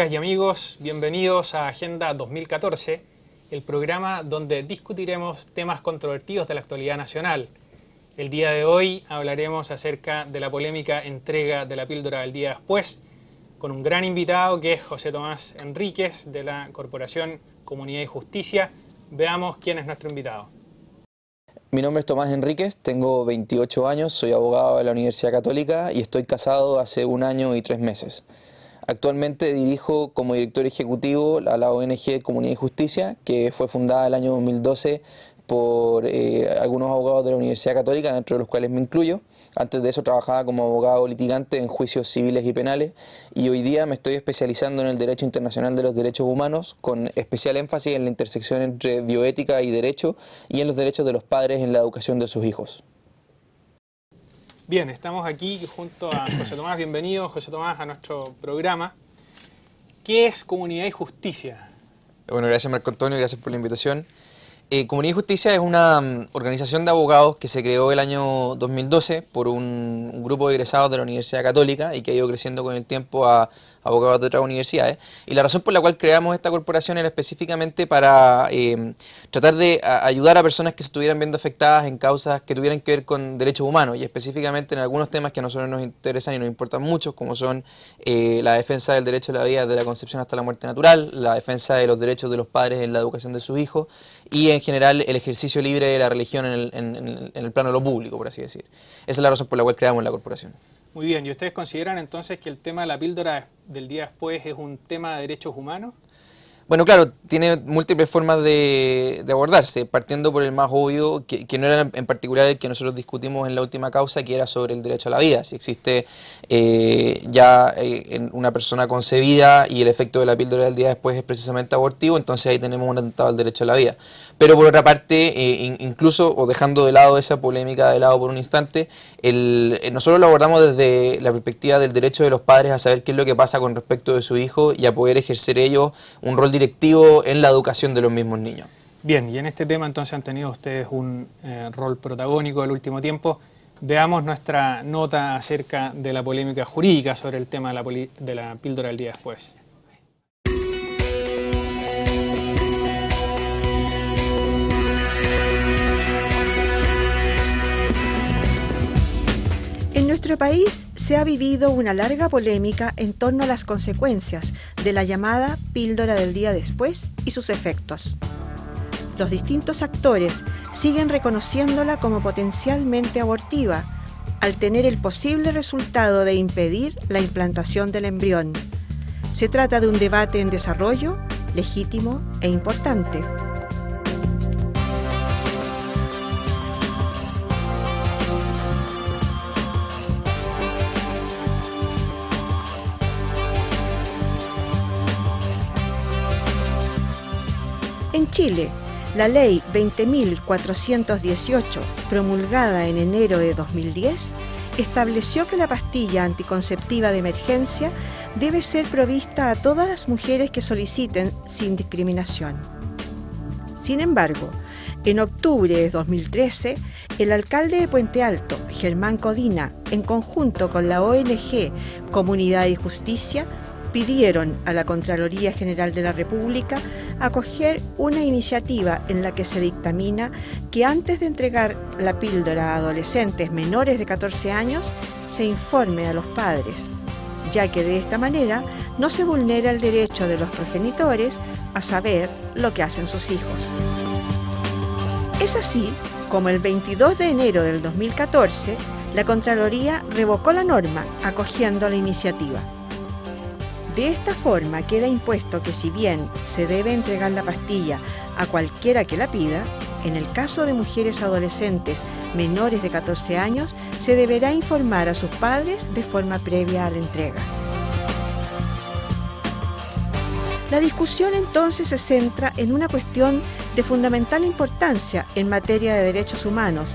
amigas y amigos, bienvenidos a Agenda 2014, el programa donde discutiremos temas controvertidos de la actualidad nacional. El día de hoy hablaremos acerca de la polémica entrega de la píldora del día después, con un gran invitado que es José Tomás Enríquez de la Corporación Comunidad y Justicia. Veamos quién es nuestro invitado. Mi nombre es Tomás Enríquez, tengo 28 años, soy abogado de la Universidad Católica y estoy casado hace un año y tres meses. Actualmente dirijo como director ejecutivo a la ONG Comunidad y Justicia, que fue fundada el año 2012 por eh, algunos abogados de la Universidad Católica, dentro de los cuales me incluyo. Antes de eso trabajaba como abogado litigante en juicios civiles y penales y hoy día me estoy especializando en el derecho internacional de los derechos humanos con especial énfasis en la intersección entre bioética y derecho y en los derechos de los padres en la educación de sus hijos. Bien, estamos aquí junto a José Tomás. Bienvenido, José Tomás, a nuestro programa. ¿Qué es Comunidad y Justicia? Bueno, gracias Marco Antonio, gracias por la invitación. Eh, Comunidad y Justicia es una mm, organización de abogados que se creó el año 2012 por un, grupo de egresados de la Universidad Católica y que ha ido creciendo con el tiempo a abogados de otras universidades. Y la razón por la cual creamos esta corporación era específicamente para eh, tratar de ayudar a personas que se estuvieran viendo afectadas en causas que tuvieran que ver con derechos humanos y específicamente en algunos temas que a nosotros nos interesan y nos importan mucho, como son eh, la defensa del derecho a la vida desde la concepción hasta la muerte natural, la defensa de los derechos de los padres en la educación de sus hijos y en general el ejercicio libre de la religión en el, en el plano de lo público, por así decir. Esa es la razón por la cual creamos la corporación. Muy bien, ¿y ustedes consideran entonces que el tema de la píldora del día después es un tema de derechos humanos? Bueno, claro, tiene múltiples formas de, abordarse, partiendo por el más obvio, que, no era en particular el que nosotros discutimos en la última causa, que era sobre el derecho a la vida. Si existe eh, ya eh, en una persona concebida y el efecto de la píldora del día después es precisamente abortivo, entonces ahí tenemos un atentado al derecho a la vida. Pero por otra parte, eh, incluso, o dejando de lado esa polémica de lado por un instante, el, nosotros lo abordamos desde la perspectiva del derecho de los padres a saber qué es lo que pasa con respecto de su hijo y a poder ejercer ellos un rol directivo en la educación de los mismos niños. Bien, y en este tema entonces han tenido ustedes un eh, rol protagónico el último tiempo. Veamos nuestra nota acerca de la polémica jurídica sobre el tema de la, de la píldora del día después. Nuestro país se ha vivido una larga polémica en torno a las consecuencias de la llamada píldora del día después y sus efectos. Los distintos actores siguen reconociéndola como potencialmente abortiva, al tener el posible resultado de impedir la implantación del embrión. Se trata de un debate en desarrollo, legítimo e importante. Chile, la ley 20.418, promulgada en enero de 2010, estableció que la pastilla anticonceptiva de emergencia debe ser provista a todas las mujeres que soliciten sin discriminación. Sin embargo, en octubre de 2013, el alcalde de Puente Alto, Germán Codina, en conjunto con la ONG Comunidad y Justicia, pidieron a la Contraloría General de la República acoger una iniciativa en la que se dictamina que antes de entregar la píldora a adolescentes menores de 14 años se informe a los padres, ya que de esta manera no se vulnera el derecho de los progenitores a saber lo que hacen sus hijos. Es así como el 22 de enero del 2014 la Contraloría revocó la norma acogiendo la iniciativa. De esta forma queda impuesto que si bien se debe entregar la pastilla a cualquiera que la pida, en el caso de mujeres adolescentes menores de 14 años, se deberá informar a sus padres de forma previa a la entrega. La discusión entonces se centra en una cuestión de fundamental importancia en materia de derechos humanos,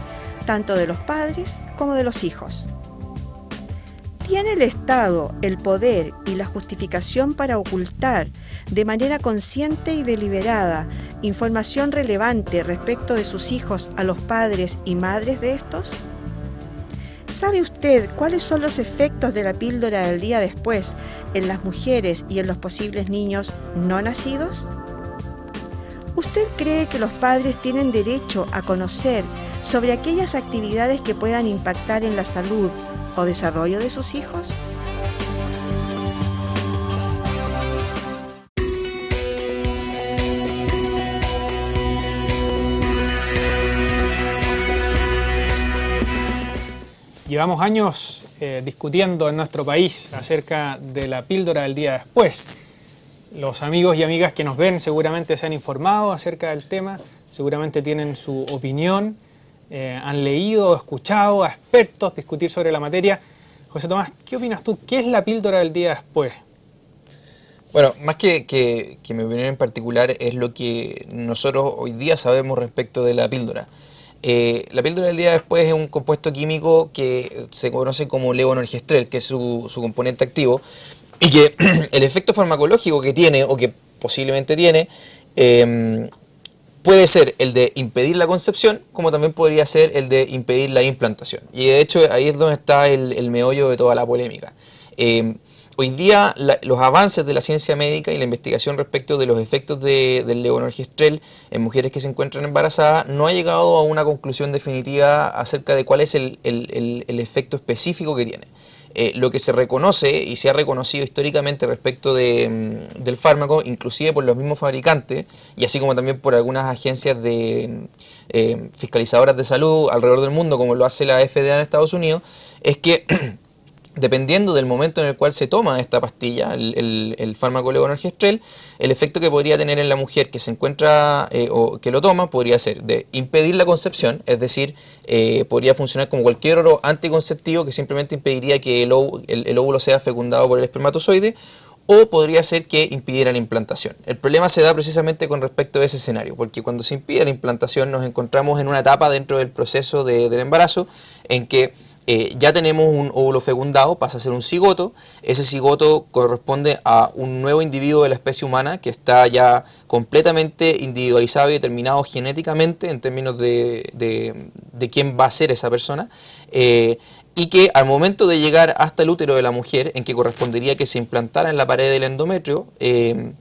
tanto de los padres como de los hijos. ¿Tiene el Estado el poder y la justificación para ocultar de manera consciente y deliberada información relevante respecto de sus hijos a los padres y madres de estos? ¿Sabe usted cuáles son los efectos de la píldora del día después en las mujeres y en los posibles niños no nacidos? ¿Usted cree que los padres tienen derecho a conocer sobre aquellas actividades que puedan impactar en la salud o desarrollo de sus hijos? Llevamos años eh, discutiendo en nuestro país acerca de la píldora del día después. Los amigos y amigas que nos ven seguramente se han informado acerca del tema, seguramente tienen su opinión, eh, han leído escuchado a expertos discutir sobre la materia. José Tomás, ¿qué opinas tú? ¿Qué es la píldora del día después? Bueno, más que, que, que mi opinión en particular es lo que nosotros hoy día sabemos respecto de la píldora. Eh, la píldora del día después es un compuesto químico que se conoce como levonorgestrel, que es su, su componente activo, y que el efecto farmacológico que tiene, o que posiblemente tiene, eh, puede ser el de impedir la concepción, como también podría ser el de impedir la implantación. Y de hecho ahí es donde está el, meollo de toda la polémica. Eh, Hoy día la, los avances de la ciencia médica y la investigación respecto de los efectos de, del levonorgestrel en mujeres que se encuentran embarazadas no ha llegado a una conclusión definitiva acerca de cuál es el efecto específico que tiene. Eh, lo que se reconoce y se ha reconocido históricamente respecto de, mm, del fármaco, inclusive por los mismos fabricantes y así como también por algunas agencias de eh, fiscalizadoras de salud alrededor del mundo, como lo hace la FDA en Estados Unidos, es que dependiendo del momento en el cual se toma esta pastilla, el, el, el fármaco levonorgestrel, el efecto que podría tener en la mujer que se encuentra eh, o que lo toma podría ser de impedir la concepción, es decir, eh, podría funcionar como cualquier otro anticonceptivo que simplemente impediría que el óvulo sea fecundado por el espermatozoide, o podría ser que impidiera la implantación. El problema se da precisamente con respecto a ese escenario, porque cuando se impide la implantación nos encontramos en una etapa dentro del proceso de, del embarazo en que eh, ya tenemos un óvulo fecundado, pasa a ser un cigoto, ese cigoto corresponde a un nuevo individuo de la especie humana que está ya completamente individualizado y determinado genéticamente en términos de, de, quién va a ser esa persona, eh, y que al momento de llegar hasta el útero de la mujer, en que correspondería que se implantara en la pared del endometrio, eh,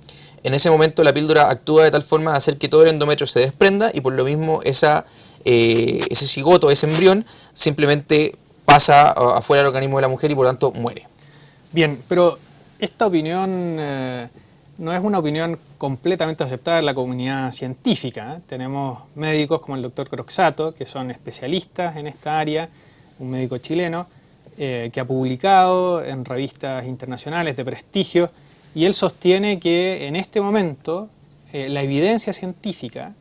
en ese momento la píldora actúa de tal forma de hacer que todo el endometrio se desprenda y por lo mismo esa, ese cigoto, ese embrión, simplemente pasa afuera del organismo de la mujer y por lo tanto muere. Bien, pero esta opinión eh, no es una opinión completamente aceptada en la comunidad científica. ¿eh? Tenemos médicos como el doctor Croxato, que son especialistas en esta área, un médico chileno, eh, que ha publicado en revistas internacionales de prestigio, y él sostiene que en este momento la evidencia científica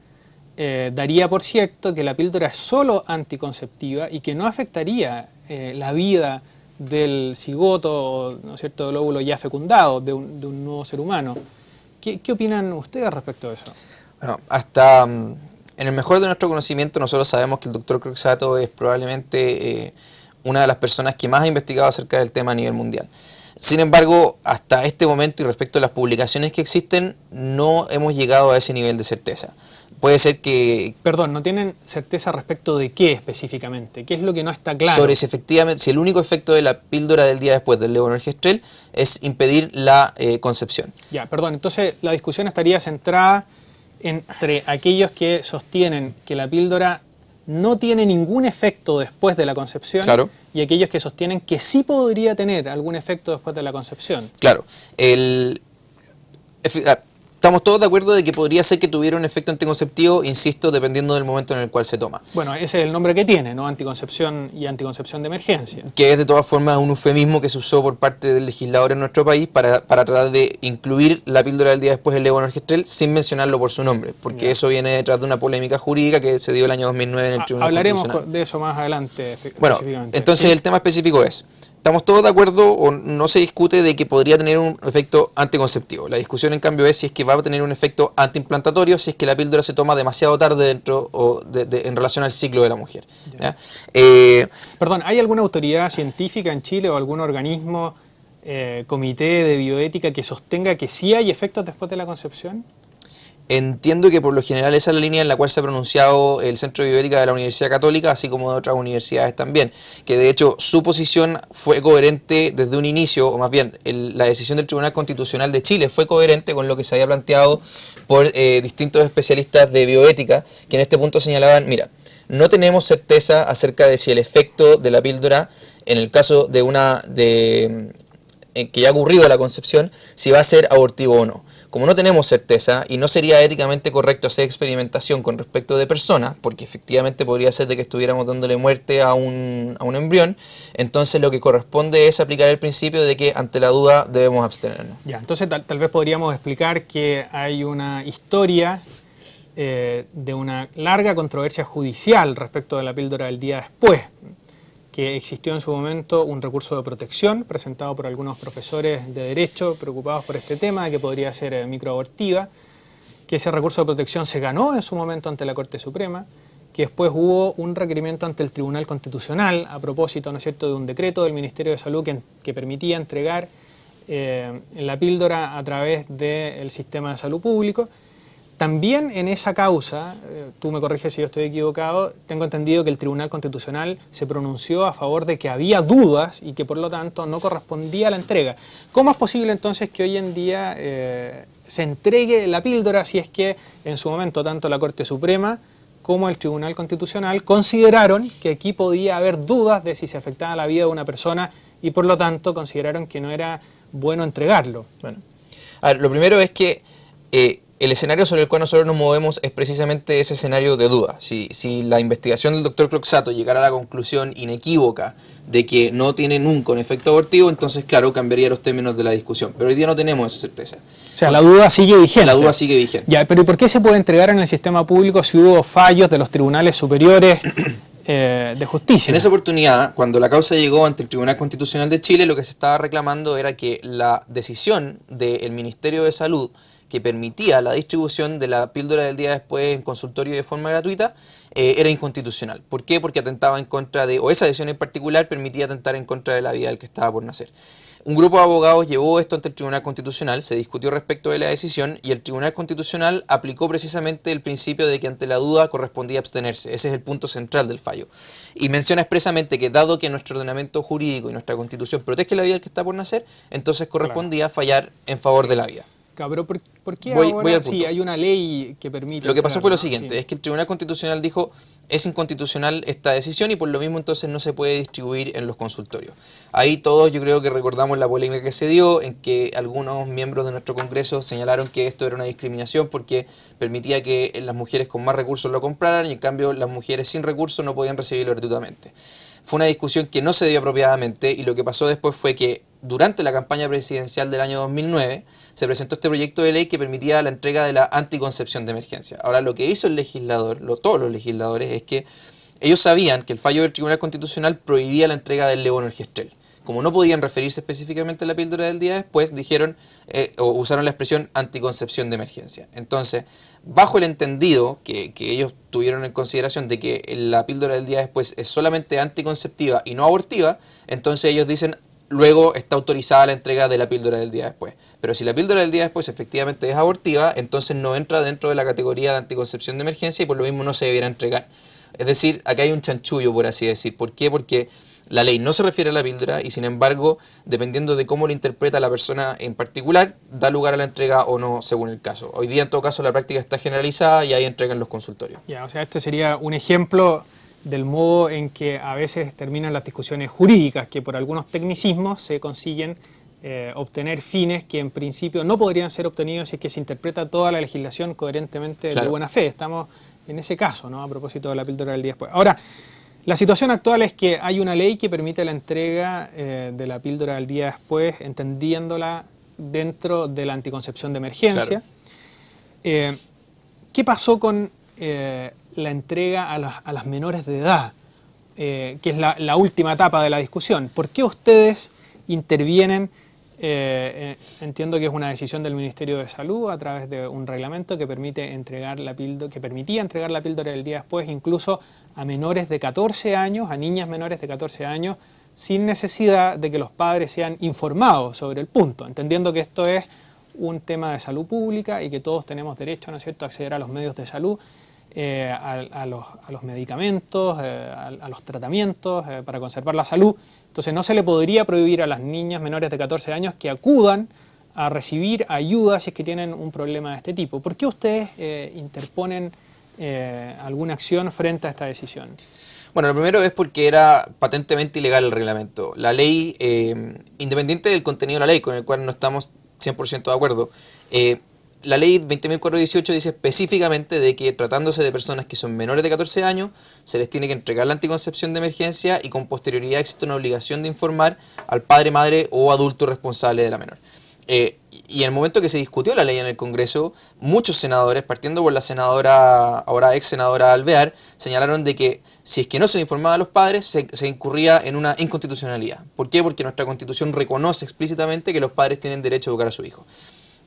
eh, daría por cierto que la píldora es solo anticonceptiva y que no afectaría eh, la vida del cigoto, ¿no es cierto?, del óvulo ya fecundado de un, de un nuevo ser humano. ¿Qué, ¿Qué, opinan ustedes respecto de eso? Bueno, hasta um, en el mejor de nuestro conocimiento nosotros sabemos que el doctor Croxato es probablemente eh, una de las personas que más ha investigado acerca del tema a nivel mundial. Sin embargo, hasta este momento y respecto a las publicaciones que existen, no hemos llegado a ese nivel de certeza. Puede ser que... Perdón, ¿no tienen certeza respecto de qué específicamente? ¿Qué es lo que no está claro? Sobre si efectivamente, si el único efecto de la píldora del día después del levonorgestrel es impedir la eh, concepción. Ya, perdón, entonces la discusión estaría centrada entre aquellos que sostienen que la píldora no tiene ningún efecto después de la concepción claro. y aquellos que sostienen que sí podría tener algún efecto después de la concepción. Claro. El, estamos todos de acuerdo de que podría ser que tuviera un efecto anticonceptivo, insisto, dependiendo del momento en el cual se toma. Bueno, ese es el nombre que tiene, ¿no? Anticoncepción y anticoncepción de emergencia. Que es de todas formas un eufemismo que se usó por parte del legislador en nuestro país para, para tratar de incluir la píldora del día después del levonorgestrel sin mencionarlo por su nombre, porque eso viene detrás de una polémica jurídica que se dio el año 2009 en el Tribunal Hablaremos de eso más adelante. Bueno, entonces ¿sí? el tema específico es, estamos todos de acuerdo o no se discute de que podría tener un efecto anticonceptivo. La discusión en cambio es si es que va a tener un efecto antiimplantatorio, si es que la píldora se toma demasiado tarde dentro o de, de, en relación al ciclo de la mujer. Eh, Perdón, ¿hay alguna autoridad científica en Chile o algún organismo, eh, comité de bioética que sostenga que sí hay efectos después de la concepción? Entiendo que por lo general esa es la línea en la cual se ha pronunciado el Centro de Bioética de la Universidad Católica, así como de otras universidades también, que de hecho su posición fue coherente desde un inicio, o más bien la decisión del Tribunal Constitucional de Chile fue coherente con lo que se había planteado por eh, distintos especialistas de bioética, que en este punto señalaban, mira, no tenemos certeza acerca de si el efecto de la píldora, en el caso de una de que ya ha ocurrido la concepción, si va a ser abortivo o no como no tenemos certeza y no sería éticamente correcto hacer experimentación con respecto de personas, porque efectivamente podría ser de que estuviéramos dándole muerte a un, a un embrión, entonces lo que corresponde es aplicar el principio de que ante la duda debemos abstenernos. Ya, entonces tal, vez podríamos explicar que hay una historia eh, de una larga controversia judicial respecto de la píldora del día después que existió en su momento un recurso de protección presentado por algunos profesores de Derecho preocupados por este tema, que podría ser eh, microabortiva, que ese recurso de protección se ganó en su momento ante la Corte Suprema, que después hubo un requerimiento ante el Tribunal Constitucional a propósito, ¿no es cierto?, de un decreto del Ministerio de Salud que, permitía entregar eh, la píldora a través del sistema de salud público también en esa causa, eh, tú me corriges si yo estoy equivocado, tengo entendido que el Tribunal Constitucional se pronunció a favor de que había dudas y que por lo tanto no correspondía a la entrega. ¿Cómo es posible entonces que hoy en día eh, se entregue la píldora si es que en su momento tanto la Corte Suprema como el Tribunal Constitucional consideraron que aquí podía haber dudas de si se afectaba la vida de una persona y por lo tanto consideraron que no era bueno entregarlo? Bueno, a ver, lo primero es que eh, el escenario sobre el cual nosotros nos movemos es precisamente ese escenario de duda. Si, si la investigación del doctor Cloxato llegara a la conclusión inequívoca de que no tiene nunca un efecto abortivo, entonces, claro, cambiaría los términos de la discusión. Pero hoy día no tenemos esa certeza. O sea, la duda sigue vigente. La duda sigue vigente. Ya, pero ¿y por qué se puede entregar en el sistema público si hubo fallos de los tribunales superiores eh, de justicia? En esa oportunidad, cuando la causa llegó ante el Tribunal Constitucional de Chile, lo que se estaba reclamando era que la decisión del Ministerio de Salud que permitía la distribución de la píldora del día después en consultorio de forma gratuita, eh, era inconstitucional. ¿Por qué? Porque atentaba en contra de, o esa decisión en particular permitía atentar en contra de la vida del que estaba por nacer. Un grupo de abogados llevó esto ante el Tribunal Constitucional, se discutió respecto de la decisión y el Tribunal Constitucional aplicó precisamente el principio de que ante la duda correspondía abstenerse. Ese es el punto central del fallo. Y menciona expresamente que dado que nuestro ordenamiento jurídico y nuestra Constitución protege la vida del que está por nacer, entonces correspondía fallar en favor de la vida. Cabrón, ¿por, qué ahora sí hay una ley que permite... Lo que pasó fue lo siguiente, es que el Tribunal Constitucional dijo es inconstitucional esta decisión y por lo mismo entonces no se puede distribuir en los consultorios. Ahí todos yo creo que recordamos la polémica que se dio en que algunos miembros de nuestro Congreso señalaron que esto era una discriminación porque permitía que las mujeres con más recursos lo compraran y en cambio las mujeres sin recursos no podían recibirlo gratuitamente. Fue una discusión que no se dio apropiadamente y lo que pasó después fue que durante la campaña presidencial del año 2009 se presentó este proyecto de ley que permitía la entrega de la anticoncepción de emergencia. Ahora, lo que hizo el legislador, lo, todos los legisladores, es que ellos sabían que el fallo del Tribunal Constitucional prohibía la entrega del levonorgestrel. Como no podían referirse específicamente a la píldora del día después, dijeron eh, o usaron la expresión anticoncepción de emergencia. Entonces, bajo el entendido que, que, ellos tuvieron en consideración de que la píldora del día después es solamente anticonceptiva y no abortiva, entonces ellos dicen luego está autorizada la entrega de la píldora del día después. Pero si la píldora del día después efectivamente es abortiva, entonces no entra dentro de la categoría de anticoncepción de emergencia y por lo mismo no se debiera entregar. Es decir, acá hay un chanchullo, por así decir. ¿Por qué? Porque la ley no se refiere a la píldora y sin embargo, dependiendo de cómo lo interpreta la persona en particular, da lugar a la entrega o no según el caso. Hoy día en todo caso la práctica está generalizada y hay entrega en los consultorios. Ya, o sea, este sería un ejemplo del modo en que a veces terminan las discusiones jurídicas, que por algunos tecnicismos se consiguen eh, obtener fines que en principio no podrían ser obtenidos si es que se interpreta toda la legislación coherentemente de buena fe. Estamos en ese caso, ¿no? A propósito de la píldora del día después. Ahora, la situación actual es que hay una ley que permite la entrega eh, de la píldora del día después, entendiéndola dentro de la anticoncepción de emergencia. Eh, ¿Qué pasó con la entrega a, las, menores de edad, eh, que es la, última etapa de la discusión. ¿Por qué ustedes intervienen? Eh, eh, entiendo que es una decisión del Ministerio de Salud a través de un reglamento que permite entregar la píldora, que permitía entregar la píldora el día después, incluso a menores de 14 años, a niñas menores de 14 años, sin necesidad de que los padres sean informados sobre el punto, entendiendo que esto es un tema de salud pública y que todos tenemos derecho, ¿no es cierto?, a acceder a los medios de salud, eh, a, los, medicamentos, eh, a, los tratamientos eh, para conservar la salud. Entonces no se le podría prohibir a las niñas menores de 14 años que acudan a recibir ayuda si es que tienen un problema de este tipo. ¿Por qué ustedes interponen alguna acción frente a esta decisión? Bueno, lo primero es porque era patentemente ilegal el reglamento. La ley, independiente del contenido de la ley, con el cual no estamos 100% de acuerdo, la ley 20.418 dice específicamente de que tratándose de personas que son menores de 14 años, se les tiene que entregar la anticoncepción de emergencia y con posterioridad existe una obligación de informar al padre, madre o adulto responsable de la menor. Eh, y en el momento que se discutió la ley en el Congreso, muchos senadores, partiendo por la senadora, ahora ex senadora Alvear, señalaron de que si es que no se le informaba a los padres, se, se, incurría en una inconstitucionalidad. ¿Por qué? Porque nuestra Constitución reconoce explícitamente que los padres tienen derecho a educar a su hijo.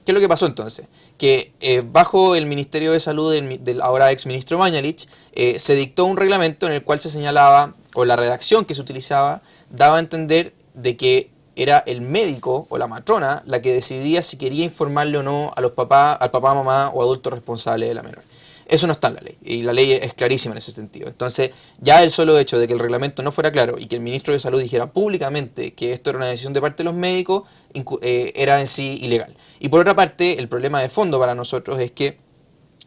¿Qué es lo que pasó entonces? Que eh, bajo el Ministerio de Salud del, ahora ex ministro Mañalich eh, se dictó un reglamento en el cual se señalaba, o la redacción que se utilizaba, daba a entender de que era el médico o la matrona la que decidía si quería informarle o no a los papás, al papá, mamá o adulto responsable de la menor. Eso no está en la ley y la ley es clarísima en ese sentido. Entonces, ya el solo hecho de que el reglamento no fuera claro y que el ministro de Salud dijera públicamente que esto era una decisión de parte de los médicos, eh, era en sí ilegal. Y por otra parte, el problema de fondo para nosotros es que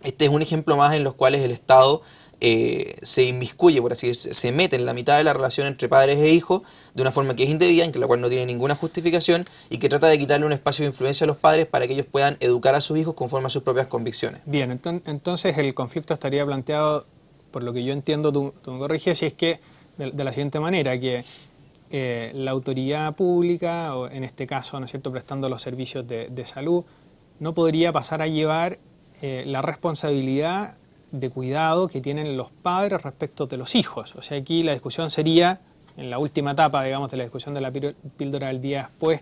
este es un ejemplo más en los cuales el Estado eh, se inmiscuye, por así decirlo, se mete en la mitad de la relación entre padres e hijos de una forma que es indebida, en la cual no tiene ninguna justificación y que trata de quitarle un espacio de influencia a los padres para que ellos puedan educar a sus hijos conforme a sus propias convicciones. Bien, entonces el conflicto estaría planteado, por lo que yo entiendo, tú, me corriges, si es que de, la siguiente manera, que eh, la autoridad pública, o en este caso, ¿no es cierto?, prestando los servicios de, salud, no podría pasar a llevar eh, la responsabilidad de cuidado que tienen los padres respecto de los hijos. O sea, aquí la discusión sería, en la última etapa, digamos, de la discusión de la píldora del día después,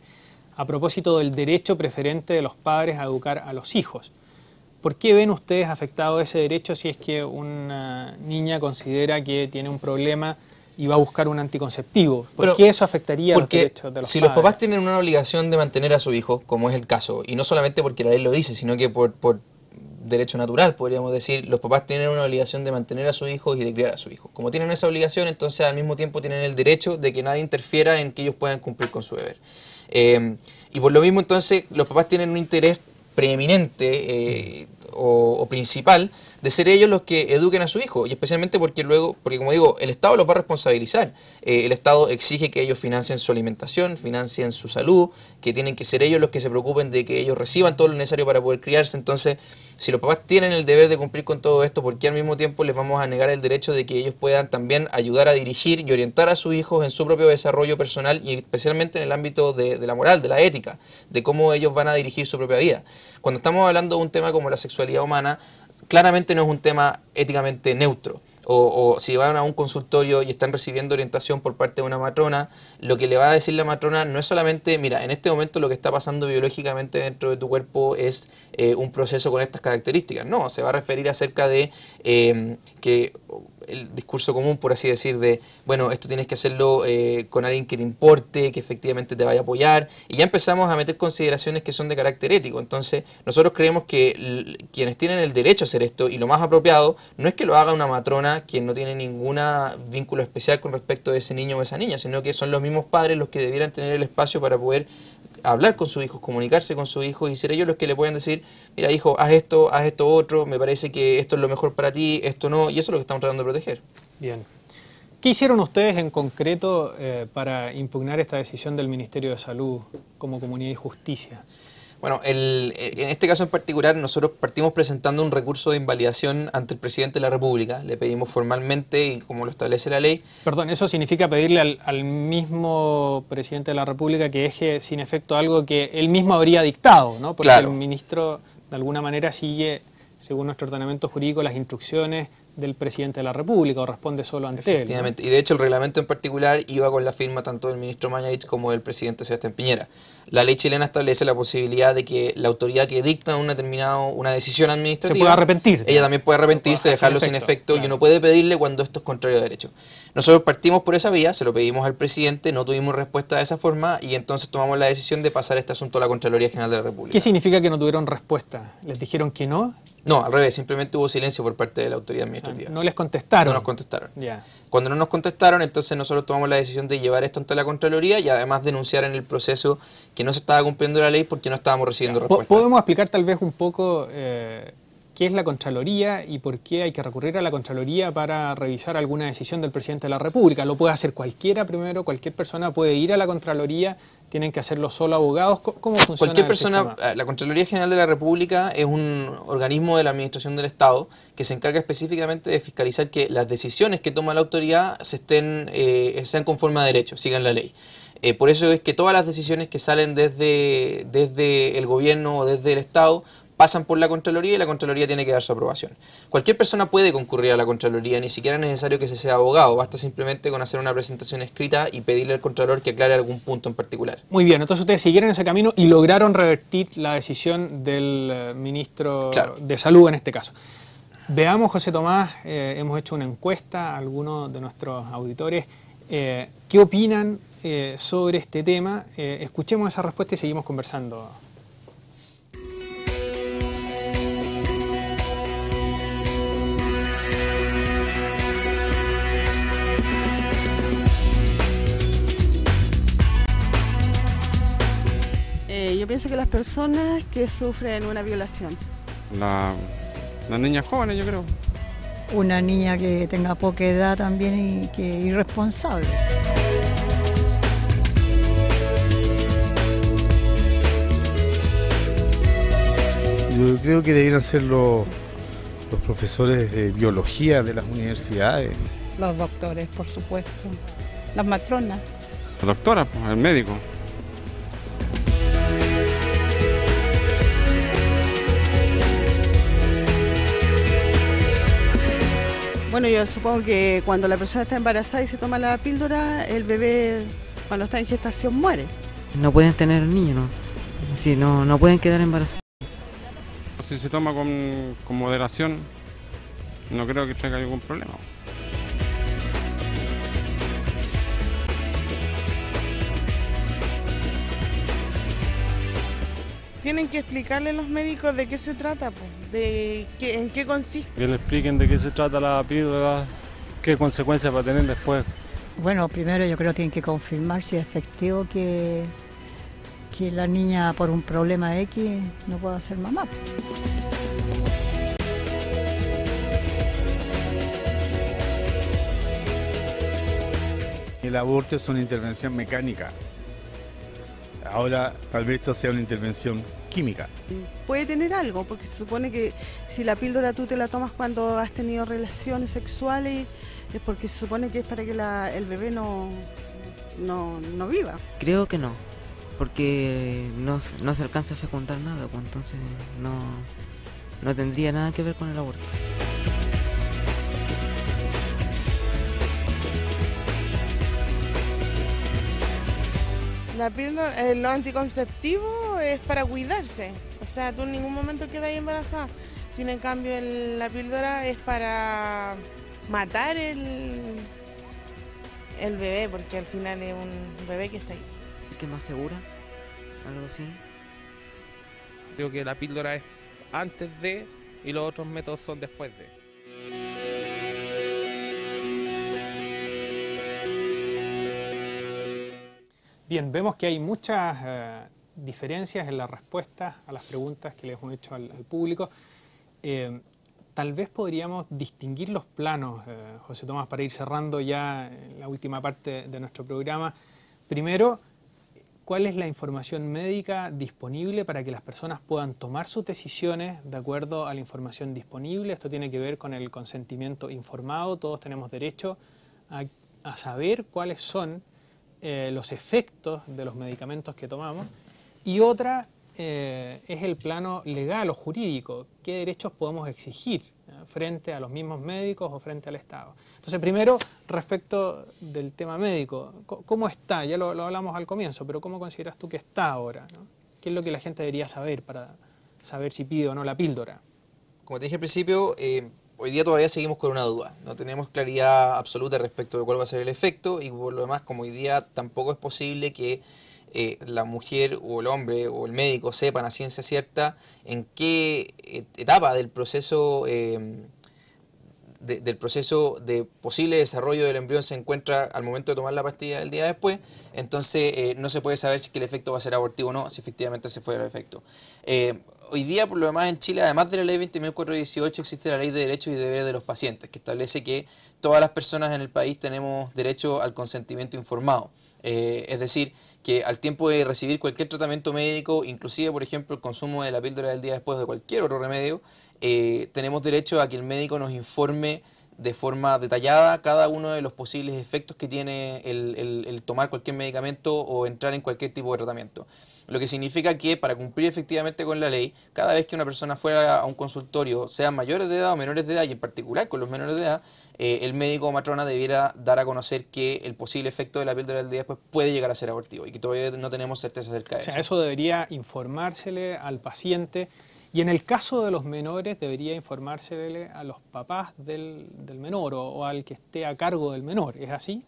a propósito del derecho preferente de los padres a educar a los hijos. ¿Por qué ven ustedes afectado ese derecho si es que una niña considera que tiene un problema y va a buscar un anticonceptivo? ¿Por qué eso afectaría los derechos de los si los papás tienen una obligación de mantener a su hijo, como es el caso, y no solamente porque la ley lo dice, sino que por, por derecho natural, podríamos decir, los papás tienen una obligación de mantener a su hijo y de criar a su hijo. Como tienen esa obligación, entonces al mismo tiempo tienen el derecho de que nadie interfiera en que ellos puedan cumplir con su deber. Eh, y por lo mismo entonces los papás tienen un interés preeminente eh, o, principal de ser ellos los que eduquen a su hijo y especialmente porque luego, porque como digo, el Estado los va a responsabilizar. Eh, el Estado exige que ellos financien su alimentación, financien su salud, que tienen que ser ellos los que se preocupen de que ellos reciban todo lo necesario para poder criarse. Entonces, si los papás tienen el deber de cumplir con todo esto, ¿por qué al mismo tiempo les vamos a negar el derecho de que ellos puedan también ayudar a dirigir y orientar a sus hijos en su propio desarrollo personal y especialmente en el ámbito de, de la moral, de la ética, de cómo ellos van a dirigir su propia vida? Cuando estamos hablando de un tema como la sexualidad humana, claramente no es un tema éticamente neutro. O, si van a un consultorio y están recibiendo orientación por parte de una matrona, lo que le va a decir la matrona no es solamente, mira, en este momento lo que está pasando biológicamente dentro de tu cuerpo es eh, un proceso con estas características, no, se va a referir acerca de eh, que el discurso común, por así decir, de, bueno, esto tienes que hacerlo eh, con alguien que te importe, que efectivamente te vaya a apoyar, y ya empezamos a meter consideraciones que son de carácter ético. Entonces, nosotros creemos que quienes tienen el derecho a hacer esto, y lo más apropiado, no es que lo haga una matrona, quien no tiene ningún vínculo especial con respecto de ese niño o esa niña, sino que son los mismos padres los que debieran tener el espacio para poder hablar con sus hijos, comunicarse con sus hijos y ser ellos los que le pueden decir, mira hijo, haz esto, haz esto otro, me parece que esto es lo mejor para ti, esto no, y eso es lo que estamos tratando de proteger. Bien. ¿Qué hicieron ustedes en concreto eh, para impugnar esta decisión del Ministerio de Salud como Comunidad y Justicia? Bueno, el, en este caso en particular nosotros partimos presentando un recurso de invalidación ante el presidente de la República. Le pedimos formalmente y como lo establece la ley. Perdón, eso significa pedirle al, mismo presidente de la República que deje sin efecto algo que él mismo habría dictado, ¿no? Porque el ministro de alguna manera sigue según nuestro ordenamiento jurídico, las instrucciones del presidente de la República o responde solo ante él. Efectivamente, y de hecho el reglamento en particular iba con la firma tanto del ministro Mañalich como del presidente Sebastián Piñera. La ley chilena establece la posibilidad de que la autoridad que dicta un determinado, una decisión administrativa... Se puede arrepentir. Ella también puede arrepentirse, dejarlo sin efecto, y uno puede pedirle cuando esto es contrario a derecho. Nosotros partimos por esa vía, se lo pedimos al presidente, no tuvimos respuesta de esa forma y entonces tomamos la decisión de pasar este asunto a la Contraloría General de la República. ¿Qué significa que no tuvieron respuesta? ¿Les dijeron que no? No, al revés, simplemente hubo silencio por parte de la autoridad administrativa. no les contestaron. No nos contestaron. Cuando no nos contestaron, entonces nosotros tomamos la decisión de llevar esto ante la Contraloría y además denunciar en el proceso que no se estaba cumpliendo la ley porque no estábamos recibiendo respuesta. ¿Podemos explicar tal vez un poco eh, qué es la Contraloría y por qué hay que recurrir a la Contraloría para revisar alguna decisión del presidente de la República. Lo puede hacer cualquiera primero, cualquier persona puede ir a la Contraloría, tienen que hacerlo solo abogados. ¿Cómo funciona Cualquier persona, eh, la Contraloría General de la República es un organismo de la Administración del Estado que se encarga específicamente de fiscalizar que las decisiones que toma la autoridad se estén, eh, sean conforme a derecho, sigan la ley. Eh, por eso es que todas las decisiones que salen desde, desde el gobierno o desde el Estado pasan por la Contraloría y la Contraloría tiene que dar su aprobación. Cualquier persona puede concurrir a la Contraloría, ni siquiera es necesario que se sea abogado, basta simplemente con hacer una presentación escrita y pedirle al Contralor que aclare algún punto en particular. Muy bien, entonces ustedes siguieron ese camino y lograron revertir la decisión del eh, ministro de Salud en este caso. Veamos, José Tomás, eh, hemos hecho una encuesta a algunos de nuestros auditores. Eh, ¿Qué opinan sobre este tema? escuchemos esa respuesta y seguimos conversando. Pienso que las personas que sufren una violación. La, las niñas jóvenes, yo creo. Una niña que tenga poca edad también y que irresponsable. Yo creo que deberían ser los, los profesores de biología de las universidades. Los doctores, por supuesto. Las matronas. La doctora, pues, el médico. Bueno, yo supongo que cuando la persona está embarazada y se toma la píldora, el bebé cuando está en gestación muere. No pueden tener niños, ¿no? Sí, no, no pueden quedar embarazados. Si se toma con, con moderación, no creo que traiga ningún problema. tienen que explicarle a los médicos de qué se trata, de qué, en qué consiste. Que le expliquen de qué se trata la píldora, qué consecuencias va a tener después. Bueno, primero yo creo que tienen que confirmar si es efectivo que, que la niña por un problema X no pueda ser mamá. El aborto es una intervención mecánica. Ahora tal vez esto sea una intervención química. Puede tener algo, porque se supone que si la píldora tú te la tomas cuando has tenido relaciones sexuales, es porque se supone que es para que el bebé no, no, viva. Creo que no, porque no, no se alcanza a fecundar nada, pues entonces no, no tendría nada que ver con el aborto. La píldora, eh, lo anticonceptivo es para cuidarse, o sea, tú en ningún momento quedas embarazada. Sin en cambio, la píldora es para matar el, el bebé, porque al final es un bebé que está ahí. ¿Qué más segura? ¿Algo así? Creo que la píldora es antes de y los otros métodos son después de. Bien, vemos que hay muchas eh, diferencias en las respuestas a las preguntas que le hemos hecho al, público. Eh, tal vez podríamos distinguir los planos, eh, José Tomás, para ir cerrando ya la última parte de nuestro programa. Primero, ¿cuál es la información médica disponible para que las personas puedan tomar sus decisiones de acuerdo a la información disponible? Esto tiene que ver con el consentimiento informado. Todos tenemos derecho a saber cuáles son eh, los efectos de los medicamentos que tomamos y otra eh, es el plano legal o jurídico. ¿Qué derechos podemos exigir frente a los mismos médicos o frente al Estado? Entonces, primero, respecto del tema médico, co- ¿cómo está? Ya lo, lo hablamos al comienzo, pero ¿cómo consideras tú que está ahora? no? ¿Qué es lo que la gente debería saber para saber si pide o no la píldora? Como te dije al principio, eh, hoy día todavía seguimos con una duda. No tenemos claridad absoluta respecto de cuál va a ser el efecto y por lo demás, como hoy día tampoco es posible que eh, la mujer o el hombre o el médico sepan a ciencia cierta en qué eh, etapa del proceso eh, de- del proceso de posible desarrollo del embrión se encuentra al momento de tomar la pastilla el día después, entonces eh, no se puede saber si el efecto va a ser abortivo o no, si efectivamente se fue el efecto. Hoy día, por lo demás, en Chile, además de la ley 20.418, existe la ley de derechos y deberes de los pacientes, que establece que todas las personas en el país tenemos derecho al consentimiento informado. Eh, es decir, que al tiempo de recibir cualquier tratamiento médico, inclusive, por ejemplo, el consumo de la píldora del día después de cualquier otro remedio, eh, tenemos derecho a que el médico nos informe de forma detallada cada uno de los posibles efectos que tiene el tomar cualquier medicamento o entrar en cualquier tipo de tratamiento. Lo que significa que para cumplir efectivamente con la ley, cada vez que una persona fuera a un consultorio, sean mayores de edad o menores de edad, y en particular con los menores de edad, eh, el médico o matrona debiera dar a conocer que el posible efecto de la píldora del día después puede llegar a ser abortivo y que todavía no tenemos certeza acerca de O sea, eso. eso debería informársele al paciente y en el caso de los menores debería informársele a los papás del, del menor o, o al que esté a cargo del menor. ¿Es así?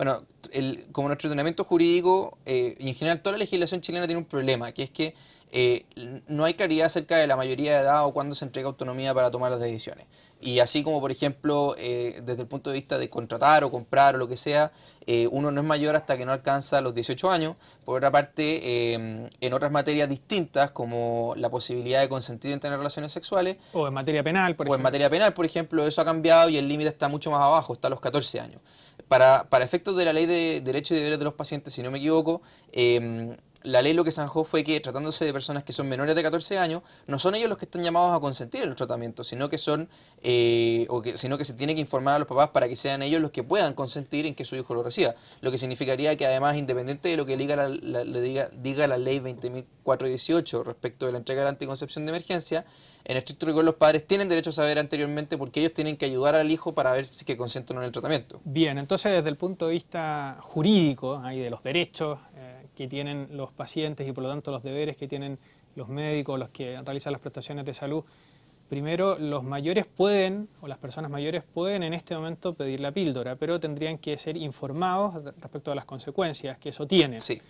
Bueno, el- como nuestro ordenamiento jurídico eh, y en general toda la legislación chilena tiene un problema, que es que eh, no hay claridad acerca de la mayoría de edad o cuándo se entrega autonomía para tomar las decisiones. Y así como, por ejemplo, eh, desde el punto de vista de contratar o comprar o lo que sea, eh, uno no es mayor hasta que no alcanza los 18 años. Por otra parte, eh, en otras materias distintas, como la posibilidad de consentir en tener relaciones sexuales, O en materia penal, por o en ejemplo. materia penal, por ejemplo, eso ha cambiado y el límite está mucho más abajo, está a los 14 años. Para, para efectos de la ley de derechos y deberes de los pacientes, si no me equivoco, eh, la ley lo que zanjó fue que tratándose de personas que son menores de 14 años, no son ellos los que están llamados a consentir en los tratamientos, sino que son, eh, o que, sino que se tiene que informar a los papás para que sean ellos los que puedan consentir en que su hijo lo reciba. Lo que significaría que además, independiente de lo que diga la, la- le diga, diga la ley 20.418 respecto de la entrega de la anticoncepción de emergencia, en estricto rigor los padres tienen derecho a saber anteriormente porque ellos tienen que ayudar al hijo para ver si que consienten o no en el tratamiento. Bien, entonces desde el punto de vista jurídico, ahí de los derechos eh, que tienen los pacientes y por lo tanto los deberes que tienen los médicos, los que realizan las prestaciones de salud, primero los mayores pueden, o las personas mayores pueden en este momento pedir la píldora, pero tendrían que ser informados respecto a las consecuencias que eso tiene. Sí.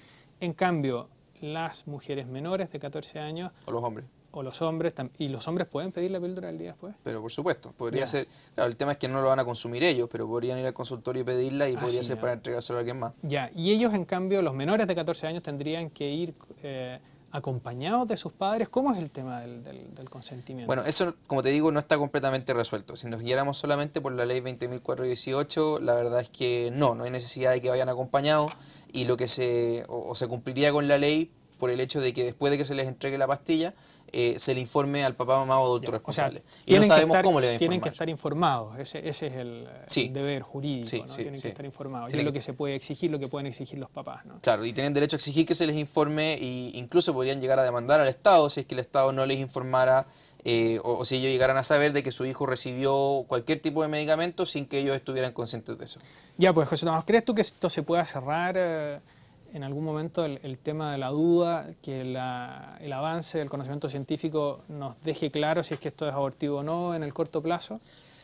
En cambio, las mujeres menores de 14 años O los hombres. O los hombres, y los hombres pueden pedir la píldora el día después. Pero por supuesto, podría Ya. ser, claro, el tema es que no lo van a consumir ellos, pero podrían ir al consultorio y pedirla y Ah, podría sí, ser ya. para entregárselo a alguien más. Ya, y ellos en cambio, los menores de 14 años tendrían que ir eh, acompañados de sus padres. ¿Cómo es el tema del, del- del consentimiento? Bueno, eso, como te digo, no está completamente resuelto. Si nos guiáramos solamente por la ley 20.418, la verdad es que no, no hay necesidad de que vayan acompañados y lo que se, o, o se cumpliría con la ley por el hecho de que después de que se les entregue la pastilla, eh, se le informe al papá, mamá o adulto Ya, o sea, responsable. y no sabemos estar- cómo le va a Tienen que informar. estar informados, ese, ese es el, eh, Sí. el deber jurídico, Sí, ¿no? sí, tienen que estar informados. Es lo que- que se puede exigir, lo que pueden exigir los papás, ¿no? Claro, y tienen derecho a exigir que se les informe e incluso podrían llegar a demandar al Estado si es que el Estado no les informara eh, o, o si ellos llegaran a saber de que su hijo recibió cualquier tipo de medicamento sin que ellos estuvieran conscientes de eso. Ya, pues José Tomás, ¿crees tú que esto se pueda cerrar eh, en algún momento el, el tema de la duda, que la- el avance del conocimiento científico nos deje claro si es que esto es abortivo o no en el corto plazo?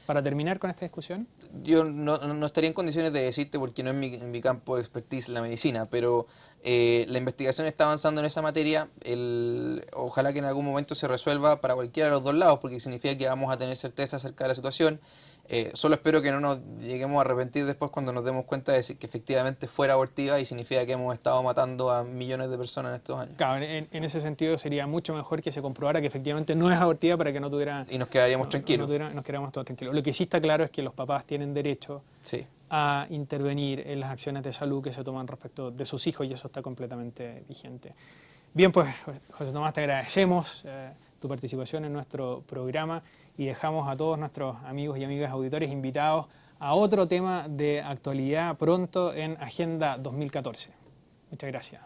Para terminar con esta discusión. Yo no, no- estaría en condiciones de decirte porque no es mi, mi campo de expertise la medicina, pero eh, la investigación está avanzando en esa materia. El, ojalá que en algún momento se resuelva para cualquiera de los dos lados, porque significa que vamos a tener certeza acerca de la situación. Eh, solo espero que no nos lleguemos a arrepentir después cuando nos demos cuenta de que efectivamente fuera abortiva y significa que hemos estado matando a millones de personas en estos años. Claro, en, en ese sentido sería mucho mejor que se comprobara que efectivamente no es abortiva para que no tuviera... Y nos quedaríamos no- tranquilos. no tuviera- nos quedaríamos todos tranquilos. Lo que sí está claro es que los papás tienen derecho Sí. a intervenir en las acciones de salud que se toman respecto de sus hijos y eso está completamente vigente. Bien, pues José Tomás, te agradecemos eh, tu participación en nuestro programa y dejamos a todos nuestros amigos y amigas auditores invitados a otro tema de actualidad pronto en Agenda 2014. Muchas gracias.